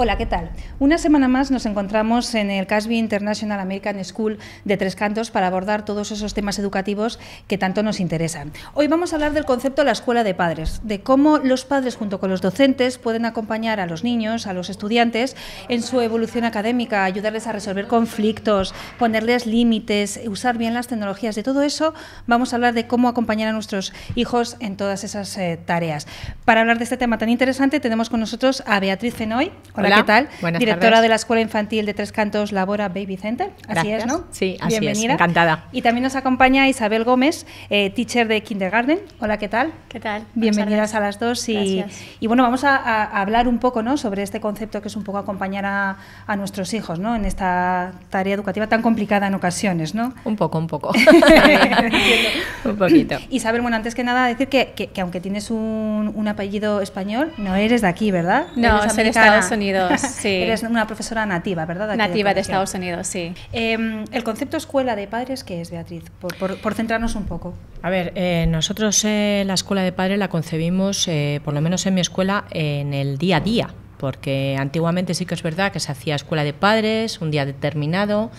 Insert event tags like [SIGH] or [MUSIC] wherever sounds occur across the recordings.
Hola, ¿qué tal? Una semana más nos encontramos en el Casby International American School de Tres Cantos para abordar todos esos temas educativos que tanto nos interesan. Hoy vamos a hablar del concepto de la escuela de padres, de cómo los padres junto con los docentes pueden acompañar a los niños, a los estudiantes en su evolución académica, ayudarles a resolver conflictos, ponerles límites, usar bien las tecnologías. De todo eso vamos a hablar de cómo acompañar a nuestros hijos en todas esas eh, tareas. Para hablar de este tema tan interesante tenemos con nosotros a Beatriz Fenoy. Hola. ¿Qué tal? Buenas Directora tardes. de la Escuela Infantil de Tres Cantos Labora Baby Center. Así Gracias. es, ¿no? Sí, así es. Bienvenida. Encantada. Y también nos acompaña Isabel Gómez, eh, teacher de Kindergarten. Hola, ¿qué tal? ¿Qué tal? Bienvenidas a las dos. Y, y bueno, vamos a, hablar un poco ¿no? sobre este concepto que es un poco acompañar a, a nuestros hijos ¿no? en esta tarea educativa tan complicada en ocasiones. ¿no? Un poco, un poco. [LAUGHS] un poquito. Isabel, bueno, antes que nada decir que, que- que aunque tienes un, un apellido español, no eres de aquí, ¿verdad? No, soy de. Estados Unidos, [LAUGHS] sí. eres una profesora nativa, ¿verdad? Nativa de. Estados Unidos, sí. Eh, el concepto escuela de padres, ¿qué es, Beatriz? Por, por- por centrarnos un poco. A ver, eh, nosotros eh, la escuela de padres la concebimos, eh, por lo menos en mi escuela, en el día a día, porque antiguamente sí que es verdad que se hacía escuela de padres, un día determinado,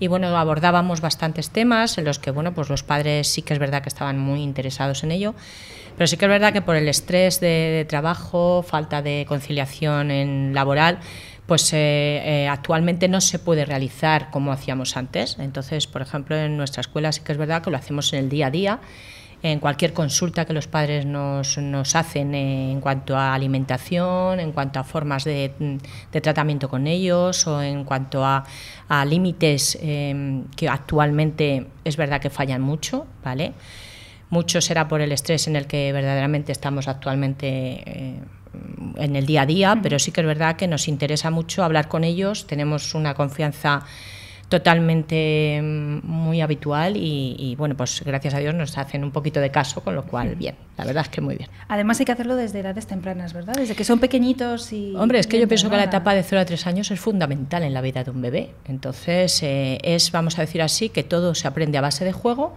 y bueno, abordábamos bastantes temas en los que, bueno, pues los padres sí que es verdad que estaban muy interesados en ello, pero sí que es verdad que por el estrés de, trabajo, falta de conciliación en laboral, pues eh, eh, actualmente no se puede realizar como hacíamos antes. Entonces, por ejemplo, en nuestra escuela sí que es verdad que lo hacemos en el día a día, en cualquier consulta que los padres nos, nos hacen en cuanto a alimentación, en cuanto a formas de, de tratamiento con ellos o en cuanto a, a límites eh, que actualmente es verdad que fallan mucho, ¿vale? Mucho será por el estrés en el que verdaderamente estamos actualmente eh, en el día a día, pero sí que es verdad que nos interesa mucho hablar con ellos, tenemos una confianza totalmente mm, muy habitual y, y, bueno, pues gracias a Dios nos hacen un poquito de caso, con lo cual bien, la verdad es que muy bien. Además hay que hacerlo desde edades tempranas, ¿verdad? Desde que son pequeñitos y... Hombre, es que yo pienso que la etapa de 0 a 3 años es fundamental en la vida de un bebé. Entonces, eh, es, vamos a decir así, que todo se aprende a base de juego,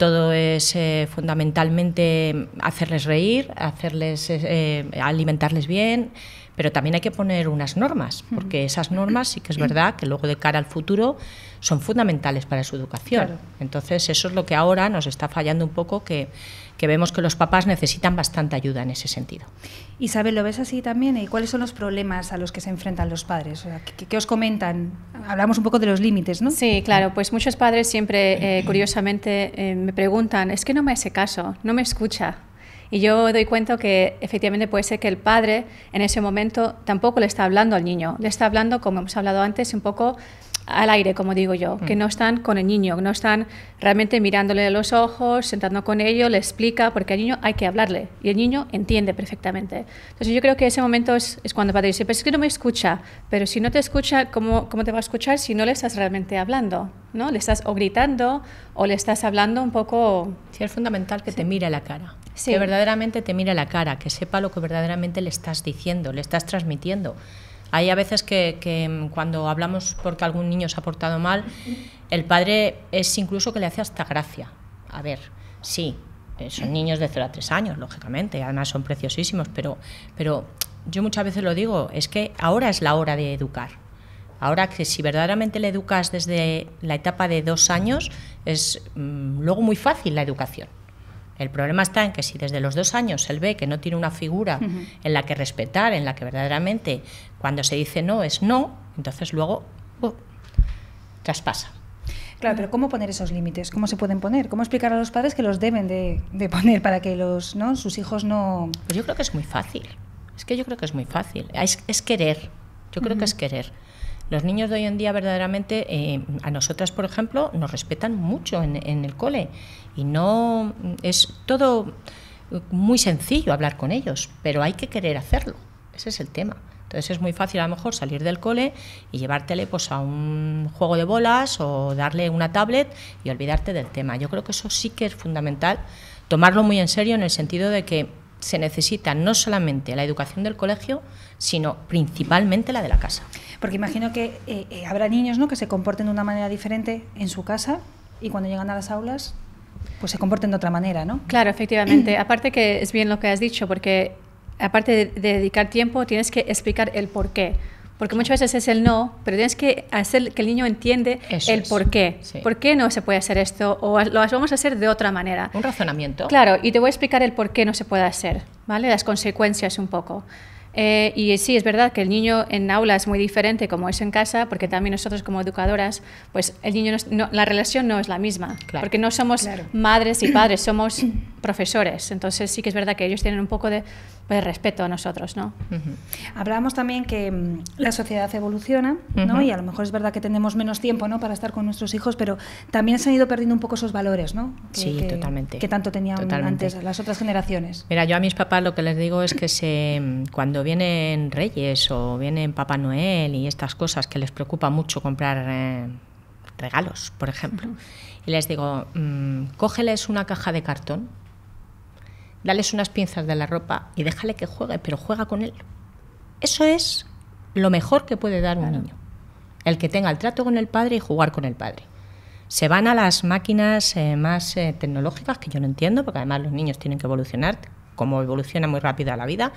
todo es eh, fundamentalmente hacerles reír, hacerles eh, alimentarles bien, pero también hay que poner unas normas, porque esas normas sí que es verdad que luego de cara al futuro son fundamentales para su educación. Claro. Entonces, eso es lo que ahora nos está fallando un poco, que, que vemos que los papás necesitan bastante ayuda en ese sentido. Isabel, ¿lo ves así también? ¿Y cuáles son los problemas a los que se enfrentan los padres? O sea, ¿qué, qué os comentan? Hablamos un poco de los límites, ¿no? Sí, claro, pues muchos padres siempre, eh, curiosamente, eh, me preguntan, es que no me hace caso, no me escucha. Y yo doy cuenta que efectivamente puede ser que el padre en ese momento tampoco le está hablando al niño, le está hablando, como hemos hablado antes, un poco al aire, como digo yo, que no están con el niño, no están realmente mirándole a los ojos, sentando con ello, le explica, porque al niño hay que hablarle y el niño entiende perfectamente. Entonces yo creo que ese momento es, es cuando el padre dice, pues es que no me escucha, pero si no te escucha, ¿cómo, ¿cómo te va a escuchar si no le estás realmente hablando? ¿no? Le estás o gritando o le estás hablando un poco... Sí, es fundamental que te mire a la cara. Sí. Que verdaderamente te mire la cara, que sepa lo que verdaderamente le estás diciendo, le estás transmitiendo. Hay a veces que, que, mm, cuando hablamos porque algún niño se ha portado mal, el padre es incluso que le hace hasta gracia. A ver, sí, eh, son niños de 0 a 3 años, lógicamente, además son preciosísimos, pero, pero yo muchas veces lo digo, es que ahora es la hora de educar. Ahora que si verdaderamente le educas desde la etapa de dos años, es mm, luego muy fácil la educación. El problema está en que si desde los dos años él ve que no tiene una figura uh -huh. en la que respetar, en la que verdaderamente cuando se dice no es no, entonces luego uh, traspasa. Claro, pero ¿cómo poner esos límites? ¿Cómo se pueden poner? ¿Cómo explicar a los padres que los deben de, de poner para que los, ¿no? sus hijos no...? Pues yo creo que es muy fácil. Es que yo creo que es muy fácil. Es, es querer. Yo creo uh -huh. que es querer. Los niños de hoy en día verdaderamente, eh, a nosotras, por ejemplo, nos respetan mucho en, en, el cole y no es todo muy sencillo hablar con ellos, pero hay que querer hacerlo. Ese es el tema. Entonces es muy fácil a lo mejor salir del cole y llevártele pues, a un juego de bolas o darle una tablet y olvidarte del tema. Yo creo que eso sí que es fundamental, tomarlo muy en serio en el sentido de que se necesita no solamente la educación del colegio, sino principalmente la de la casa. Porque imagino que eh, eh, habrá niños ¿no? que se comporten de una manera diferente en su casa y cuando llegan a las aulas pues se comporten de otra manera, ¿no? Claro, efectivamente. [CLEARS THROAT] aparte que es bien lo que has dicho, porque aparte de, de dedicar tiempo tienes que explicar el por qué. Porque muchas veces es el no, pero tienes que hacer que el niño entiende Eso el por qué. sí. ¿Por qué no se puede hacer esto? O lo vamos a hacer de otra manera. Un razonamiento. Claro, y te voy a explicar el por qué no se puede hacer, ¿vale? Las consecuencias un poco. Eh, y sí, es verdad que el niño en aula es muy diferente como es en casa, porque también nosotros como educadoras, pues el niño no la relación no es la misma, Claro. porque no somos Claro. madres y padres, somos [COUGHS] profesores. Entonces sí que es verdad que ellos tienen un poco de, pues, respeto a nosotros, ¿no? Ujú. Hablábamos también que mm, la sociedad evoluciona, ¿no? Y a lo mejor es verdad que tenemos menos tiempo, ¿no? Para estar con nuestros hijos, pero también se han ido perdiendo un poco esos valores, ¿no? Que- Sí, que- totalmente. Que tanto tenían Totalmente. antes las otras generaciones. Mira, yo a mis papás lo que les digo es que se, cuando vienen Reyes o vienen Papá Noel y estas cosas que les preocupa mucho comprar eh, regalos, por ejemplo, y les digo, mm, cógeles una caja de cartón, dales unas pinzas de la ropa y déjale que juegue, pero juega con él. Eso es lo mejor que puede dar un niño. El que tenga el trato con el padre y jugar con el padre. Se van a las máquinas eh, más eh, tecnológicas, que yo no entiendo, porque además los niños tienen que evolucionar, como evoluciona muy rápido la vida,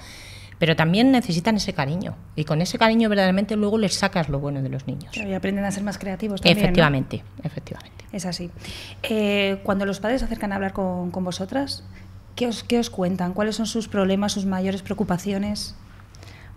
pero también necesitan ese cariño. Y con ese cariño verdaderamente luego les sacas lo bueno de los niños. Y aprenden a ser más creativos también. ¿no? efectivamente, efectivamente. Es así. Eh, cuando los padres se acercan a hablar con, con vosotras, ¿qué os, ¿qué os cuentan? ¿Cuáles son sus problemas, sus mayores preocupaciones?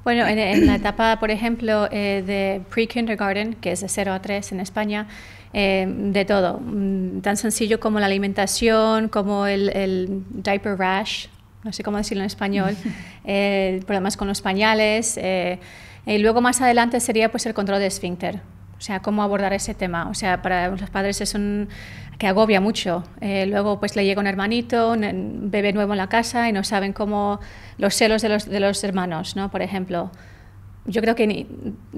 Bueno, en, en la etapa, por ejemplo, eh, de pre-kindergarten, que es de 0 a 3 en España, eh, de todo, mm, tan sencillo como la alimentación, como el, el diaper rash, no sé cómo decirlo en español, [LAUGHS] eh, problemas con los pañales, eh, y luego más adelante sería pues el control de esfínter, sea, cómo abordar ese tema. O sea, para los padres es un que agobia mucho. Eh, luego pues le llega un hermanito, un bebé nuevo en la casa y no saben cómo los celos de los, de los hermanos, ¿no? Por ejemplo. Yo creo que ni-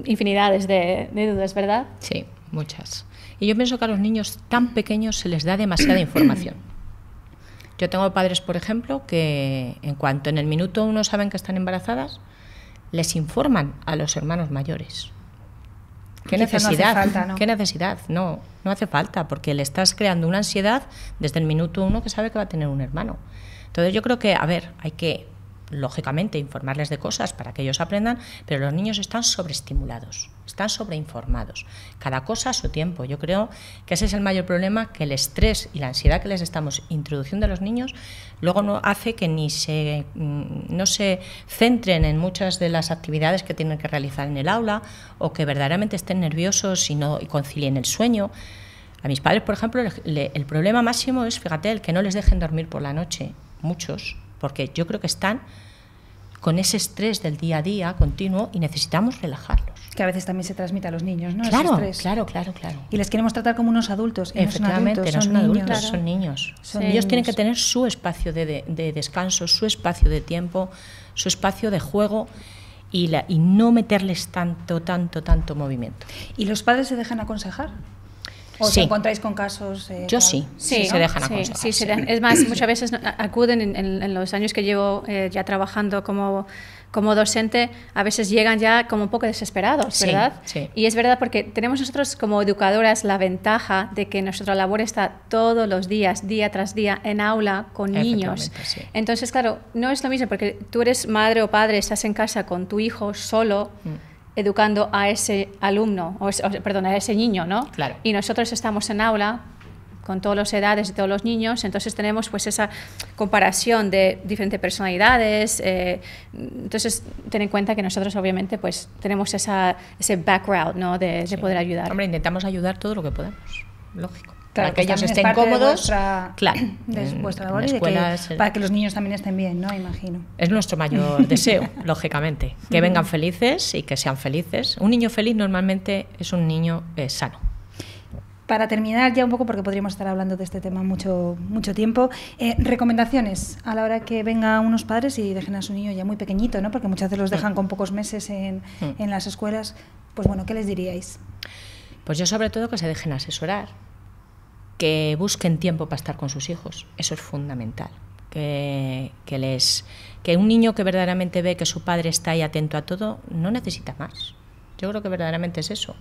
infinidades de, de dudas, ¿verdad? Sí, muchas. Y yo pienso que a los niños tan pequeños se les da demasiada información. Yo tengo padres, por ejemplo, que en cuanto en el minuto uno saben que están embarazadas, les informan a los hermanos mayores. ¿Qué Quizá no hace necesidad? falta, ¿no? ¿Qué necesidad? No, no hace falta, porque le estás creando una ansiedad desde el minuto uno que sabe que va a tener un hermano. Entonces yo creo que, a ver, hay que, lógicamente, informarles de cosas para que ellos aprendan, pero los niños están sobreestimulados, están sobreinformados. Cada cosa a su tiempo. Yo creo que ese es el mayor problema, que el estrés y la ansiedad que les estamos introduciendo a los niños luego no hace que ni se, mm, no se centren en muchas de las actividades que tienen que realizar en el aula o que verdaderamente estén nerviosos y, no, y concilien el sueño. A mis padres, por ejemplo, le- el problema máximo es, fíjate, el que no les dejen dormir por la noche, muchos, porque yo creo que están con ese estrés del día a día continuo y necesitamos relajarlos. Que a veces también se transmite a los niños, ¿no? Ese claro, estrés. claro, claro, claro. Y les queremos tratar como unos adultos. y no son Efectivamente, adultos, no son son adultos, niños. son niños. Son Ellos tienen que tener su espacio de, de- de descanso, su espacio de tiempo, su espacio de juego y, la- y no meterles tanto, tanto, tanto movimiento. ¿Y los padres se dejan aconsejar? ¿O Sí. os encontráis con casos? eh, Yo claro? sí, sí, se dejan aconsejar. sí, se sí. dejan. Es más, muchas veces no- acuden en, en- en los años que llevo eh, ya trabajando como, como docente, a veces llegan ya como un poco desesperados, Sí, ¿verdad? sí. Y es verdad porque tenemos nosotros como educadoras la ventaja de que nuestra labor está todos los días, día tras día, en aula con niños. Sí. Entonces, claro, no es lo mismo porque tú eres madre o padre, estás en casa con tu hijo solo. Mm. Educando a ese alumno, o, ese- perdón, a ese niño, ¿no? Claro. Y nosotros estamos en aula con todas las edades de todos los niños, entonces tenemos pues esa comparación de diferentes personalidades, eh, entonces ten en cuenta que nosotros obviamente pues tenemos esa, ese background, ¿no? De, de poder ayudar. Hombre, intentamos ayudar todo lo que podamos, lógico. Claro, para que ellos también es estén de cómodos. vuestra- claro. de vuestra en labor la y de que- para que los niños también estén bien, ¿no? Imagino. Es nuestro mayor [LAUGHS] deseo, lógicamente. Que vengan felices y que sean felices. Un niño feliz normalmente es un niño eh, sano. Para terminar ya un poco, porque podríamos estar hablando de este tema mucho, mucho tiempo, eh, recomendaciones a la hora que vengan unos padres y dejen a su niño ya muy pequeñito, ¿no? Porque muchas veces los dejan con pocos meses en, Mm. en las escuelas. Pues bueno, ¿qué les diríais? Pues yo sobre todo que se dejen asesorar, que busquen tiempo para estar con sus hijos. Eso es fundamental. Que, que les, que un niño que verdaderamente ve que su padre está ahí atento a todo, no necesita más. Yo creo que verdaderamente es eso.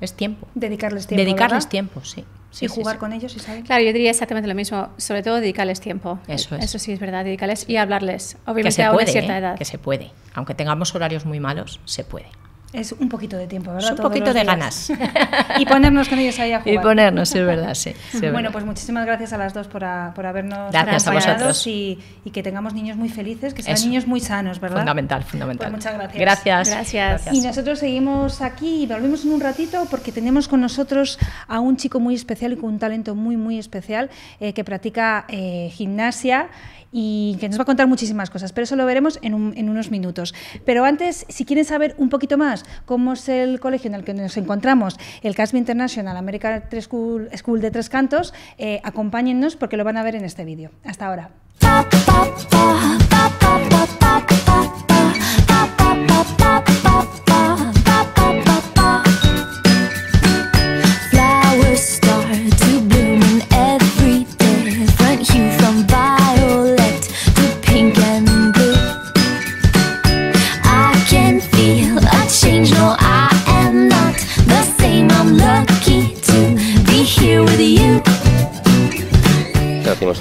Es tiempo. Dedicarles tiempo. Dedicarles ¿verdad? tiempo, sí. Sí, y sí, jugar sí. con ellos, Isabel. Claro, yo diría exactamente lo mismo, sobre todo dedicarles tiempo. Eso es. Eso sí es verdad, dedicarles y hablarles, Que obviamente se a una cierta ¿eh? edad. que se puede. Aunque tengamos horarios muy malos, se puede. Es un poquito de tiempo, ¿verdad? un poquito de ganas. [LAUGHS] y ponernos con ellos ahí a jugar. Y ponernos, es verdad, sí. bueno, pues muchísimas gracias a las dos por, por habernos gracias acompañado y, y, que tengamos niños muy felices, que sean niños muy sanos, ¿verdad? Fundamental, fundamental. Pues muchas gracias. gracias. Gracias. Y nosotros seguimos aquí y volvemos en un ratito porque tenemos con nosotros a un chico muy especial y con un talento muy, muy especial eh, que practica eh, gimnasia y que nos va a contar muchísimas cosas, pero eso lo veremos en, unos minutos. Pero antes, si quieren saber un poquito más cómo es el colegio en el que nos encontramos, el Casby International American School, School de Tres Cantos, eh, acompáñennos porque lo van a ver en este vídeo. Hasta ahora.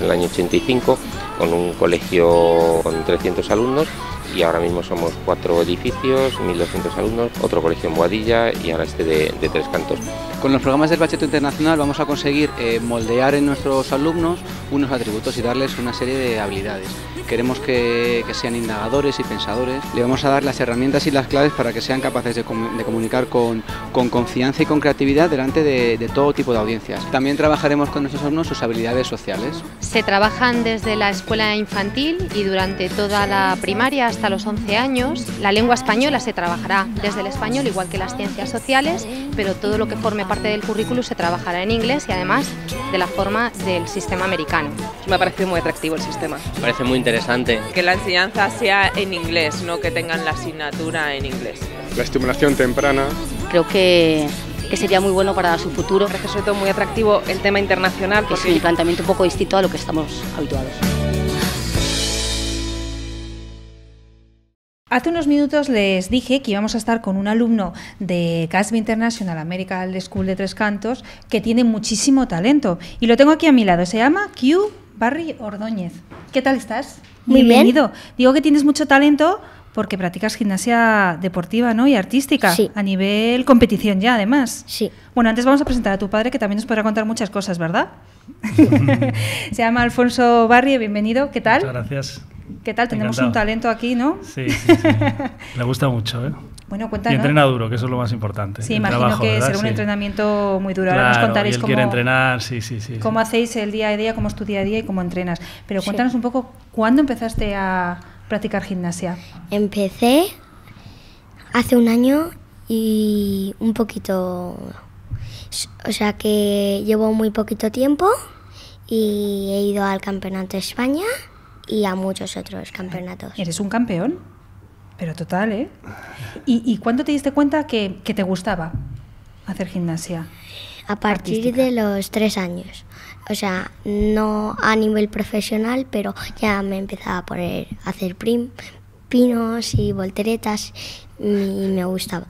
El año 85 con un colegio con 300 alumnos y ahora mismo somos cuatro edificios, 1.200 alumnos, otro colegio en Boadilla y ahora este de, Tres Cantos. Con los programas del Bacheto Internacional vamos a conseguir eh, moldear en nuestros alumnos unos atributos y darles una serie de habilidades. Queremos que, sean indagadores y pensadores. Le vamos a dar las herramientas y las claves para que sean capaces de, comunicar con, confianza y con creatividad delante de, de todo tipo de audiencias. También trabajaremos con nuestros alumnos sus habilidades sociales. Se trabajan desde la escuela infantil y durante toda la primaria hasta los 11 años. La lengua española se trabajará desde el español, igual que las ciencias sociales, pero todo lo que forme parte del currículo se trabajará en inglés y además de la forma del sistema americano. Me ha parecido muy atractivo el sistema. Me parece muy interesante. Que la enseñanza sea en inglés, no que tengan la asignatura en inglés. La estimulación temprana. Creo que que sería muy bueno para su futuro. Parece sobre todo muy atractivo el tema internacional. Que es un planteamiento un poco distinto a lo que estamos habituados. Hace unos minutos les dije que íbamos a estar con un alumno de CASB International American School de Tres Cantos que tiene muchísimo talento y lo tengo aquí a mi lado. Se llama Q Barry Ordóñez. ¿Qué tal estás? Muy Bienvenido. Digo que tienes mucho talento porque practicas gimnasia deportiva ¿no? y artística sí. a nivel competición ya, además. Sí. Bueno, antes vamos a presentar a tu padre que también nos podrá contar muchas cosas, ¿verdad? [LAUGHS] Se llama Alfonso Barry, bienvenido. ¿Qué tal? Muchas gracias. ¿Qué tal? Tenemos un talento aquí, ¿no? Sí, sí, sí. [LAUGHS] Le gusta mucho, ¿eh? Bueno, cuéntanos. Y entrena duro, que eso es lo más importante. Sí, imagino que será un entrenamiento muy duro. Ahora nos contaréis él cómo, quiere entrenar, sí, sí, sí. Cómo hacéis el día a día, cómo es tu día a día y cómo entrenas. Pero cuéntanos un poco, ¿cuándo empezaste a practicar gimnasia? Empecé hace un año y un poquito... O sea que llevo muy poquito tiempo y he ido al Campeonato de España y a muchos otros campeonatos. Eres un campeón, pero total, ¿eh? ¿Y, y cuándo te diste cuenta que, que, te gustaba hacer gimnasia? A partir de los tres años. O sea, no a nivel profesional, pero ya me empezaba a poner a hacer prim, pinos y volteretas y me gustaba.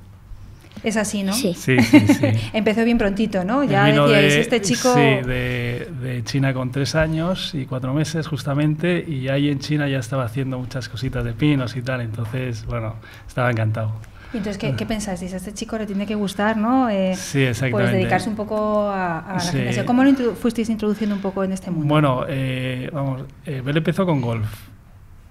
Es así, ¿no? Sí. Sí, sí, sí. [LAUGHS] Empezó bien prontito, ¿no? Ya decíais, de, este chico... Sí, de, de, China con tres años y cuatro meses justamente, y ahí en China ya estaba haciendo muchas cositas de pinos y tal, entonces, bueno, estaba encantado. ¿Y entonces qué, qué pensáis? a este chico le tiene que gustar, ¿no? Eh, sí, exactamente. Pues dedicarse un poco a, a la sí. gimnasia. ¿Cómo lo introdu fuisteis introduciendo un poco en este mundo? Bueno, eh, vamos, eh, Bel empezó con golf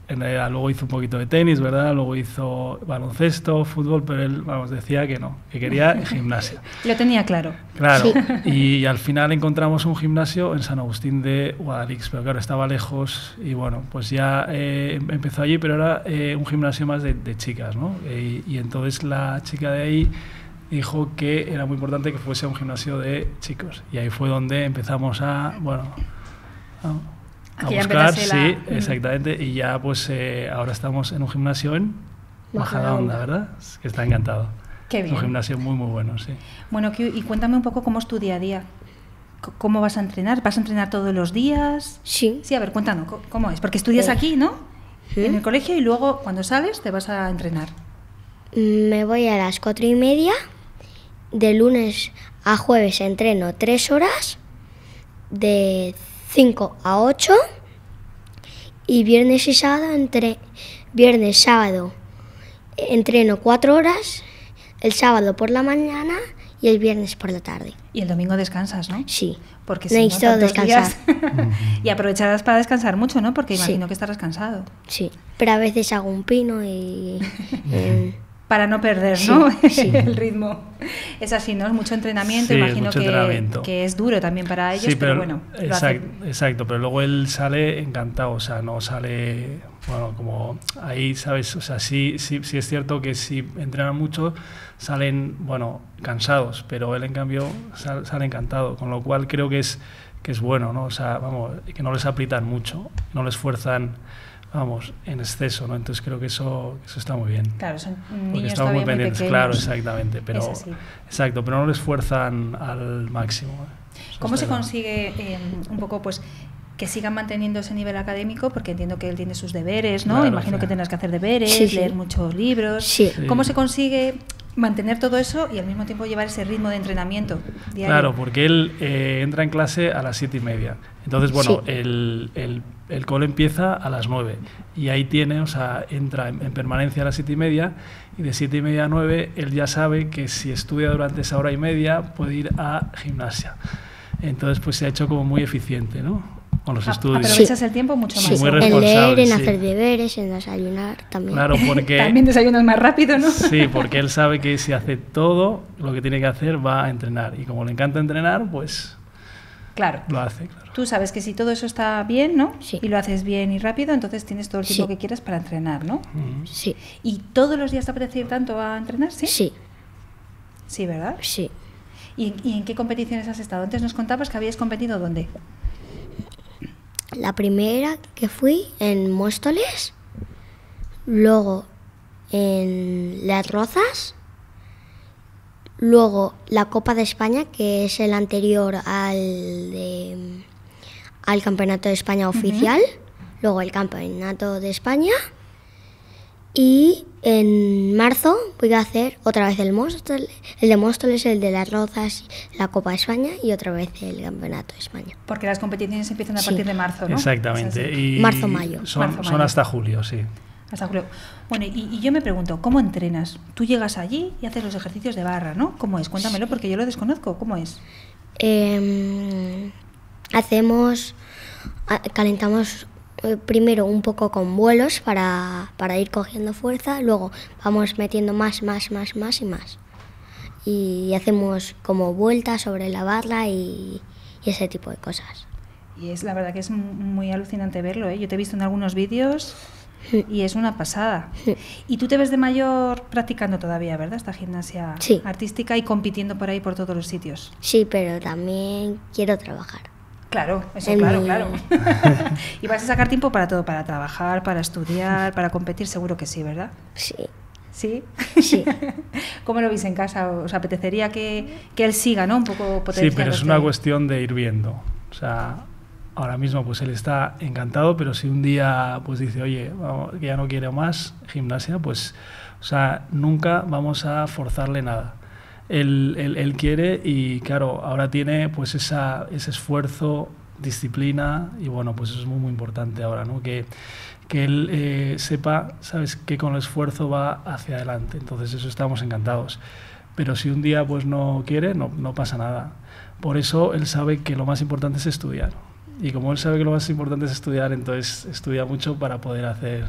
en realidad luego hizo un poquito de tenis, ¿verdad? Luego hizo baloncesto, fútbol, pero él, vamos, decía que no, que quería [LAUGHS] gimnasia. Lo tenía claro. Claro, sí. y al final encontramos un gimnasio en San Agustín de Guadalix, pero claro, estaba lejos y bueno, pues ya eh, empezó allí, pero era eh, un gimnasio más de, de chicas, ¿no? Y, y entonces la chica de ahí dijo que era muy importante que fuese un gimnasio de chicos. Y ahí fue donde empezamos a, bueno, a, a buscar, sí, la... exactamente. Y ya pues eh, ahora estamos en un gimnasio en Majadahonda, ¿verdad? Es que está encantado. Qué bien. Es un gimnasio muy, muy bueno, sí. Bueno, y cuéntame un poco cómo es tu día a día. ¿Cómo vas a entrenar? ¿Vas a entrenar todos los días? Sí. Sí, a ver, cuéntanos, ¿cómo es? Porque estudias Eh. aquí, ¿no? ¿Sí? En el colegio y luego cuando sales te vas a entrenar. Me voy a las cuatro y media. De lunes a jueves entreno tres horas. De 5 a 8 y viernes y sábado entre viernes sábado entreno 4 horas el sábado por la mañana y el viernes por la tarde. Y el domingo descansas, ¿no? Sí. Porque Necesito si no, tantos descansar. días- [LAUGHS] y aprovecharás para descansar mucho, ¿no? Porque Sí. imagino que estarás cansado. Sí, pero a veces hago un pino y... [LAUGHS] eh, Para no perder, Sí, ¿no? sí. [LAUGHS] el ritmo. [LAUGHS] Es así, ¿no? Es mucho entrenamiento. Sí, imagino mucho que, entrenamiento. que es duro también para ellos, Sí, pero, bueno. exacto, pero luego él sale encantado, o sea, no sale, bueno, como ahí, ¿sabes? O sea, sí, sí, sí es cierto que si entrenan mucho, salen, bueno, cansados, pero él en cambio sal- sale encantado, con lo cual creo que es, que es bueno, ¿no? O sea, vamos, que no les aprietan mucho, no les fuerzan, vamos, en exceso, ¿no? Entonces creo que eso, eso está muy bien. Claro, son Porque estamos muy pendientes, pequeños. claro, exactamente, pero, exacto, pero no les fuerzan al máximo. ¿eh? Eso ¿Cómo se claro. consigue eh, un poco, pues, que sigan manteniendo ese nivel académico? Porque entiendo que él tiene sus deberes, ¿no? Claro, Imagino sí. que tendrás que hacer deberes, Sí, sí. leer muchos libros. Sí. Sí. ¿Cómo se consigue mantener todo eso y al mismo tiempo llevar ese ritmo de entrenamiento diario? Claro, porque él eh, entra en clase a las siete y media. Entonces, bueno, Sí. el, el, el cole empieza a las nueve. Y ahí tiene, o sea, entra en, en permanencia a las siete y media. Y de siete y media a nueve, él ya sabe que si estudia durante esa hora y media, puede ir a gimnasia. Entonces, pues se ha hecho como muy eficiente, ¿no? Con los A- estudios. Aprovechas el tiempo mucho sí, más. Muy en leer, en sí. hacer deberes, en desayunar también. Claro, [LAUGHS] porque... También desayunas más rápido, ¿no? Sí, porque él sabe que si hace todo lo que tiene que hacer, va a entrenar. Y como le encanta entrenar, pues Claro. lo hace, claro. Tú sabes que si todo eso está bien, ¿no? Sí. Y lo haces bien y rápido, entonces tienes todo el tiempo Sí. que quieras para entrenar, ¿no? Sí, ¿Y todos los días te apetece ir tanto a entrenar? Sí. sí, Sí, ¿verdad? sí. ¿Y, y en qué competiciones has estado? Antes nos contabas que habías competido dónde. La primera que fui en Móstoles, luego en Las Rozas, luego la Copa de España, que es el anterior al, de- al Campeonato de España oficial, luego el Campeonato de España y en marzo voy a hacer otra vez el Móstoles, el de Móstoles, el de Las Rozas, la Copa de España y otra vez el Campeonato de España. Porque las competiciones empiezan a Sí. partir de marzo, ¿no? Exactamente. Es así. Y Marzo, mayo. Son, Marzo, son mayo. hasta julio, sí. Hasta julio. Bueno, y, y yo me pregunto, ¿cómo entrenas? Tú llegas allí y haces los ejercicios de barra, ¿no? ¿Cómo es? Cuéntamelo porque yo lo desconozco. ¿Cómo es? Em, hacemos, calentamos primero un poco con vuelos para, para ir cogiendo fuerza, luego vamos metiendo más, más, más, más y más. Y hacemos como vueltas sobre la barra y, y ese tipo de cosas. Y es la verdad que es muy alucinante verlo, ¿eh? Yo te he visto en algunos vídeos y es una pasada. Y tú te ves de mayor practicando todavía, ¿verdad? Esta gimnasia Sí. artística y compitiendo por ahí por todos los sitios. Sí, pero también quiero trabajar. Claro, eso En claro, mi- claro. [LAUGHS] y vas a sacar tiempo para todo, para trabajar, para estudiar, para competir, seguro que sí, ¿verdad? Sí, ¿Sí? Sí. [LAUGHS] ¿Cómo lo veis en casa? ¿Os apetecería que, que él siga, ¿no? Un poco Sí, pero es una potenciándose? cuestión de ir viendo. O sea, ahora mismo pues él está encantado, pero si un día pues dice, oye, vamos, que ya no quiere más gimnasia, pues, o sea, nunca vamos a forzarle nada. Él, él- él quiere y claro, ahora tiene pues esa, ese esfuerzo, disciplina y bueno, pues eso es muy, muy importante ahora, ¿no? Que, que él eh, sepa, sabes, que con el esfuerzo va hacia adelante. Entonces eso estamos encantados. Pero si un día pues no quiere, no, no pasa nada. Por eso él sabe que lo más importante es estudiar. Y como él sabe que lo más importante es estudiar, entonces estudia mucho para poder hacer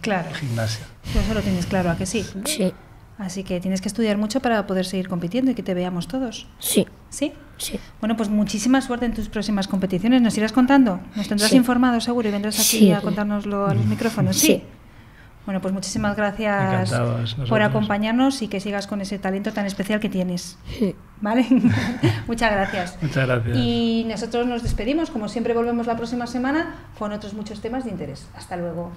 Claro, gimnasia. tú eso lo tienes claro, ¿a que sí? sí, Así que tienes que estudiar mucho para poder seguir compitiendo y que te veamos todos. sí, ¿Sí? sí. Bueno, pues muchísima suerte en tus próximas competiciones. ¿Nos irás contando? ¿Nos tendrás Sí. informados seguro y vendrás aquí Sí. a contárnoslo a los micrófonos? Sí. Sí. Bueno, pues muchísimas gracias por acompañarnos y que sigas con ese talento tan especial que tienes. Sí. ¿Vale? [LAUGHS] Muchas gracias. Muchas gracias. Y nosotros nos despedimos. Como siempre, volvemos la próxima semana con otros muchos temas de interés. Hasta luego.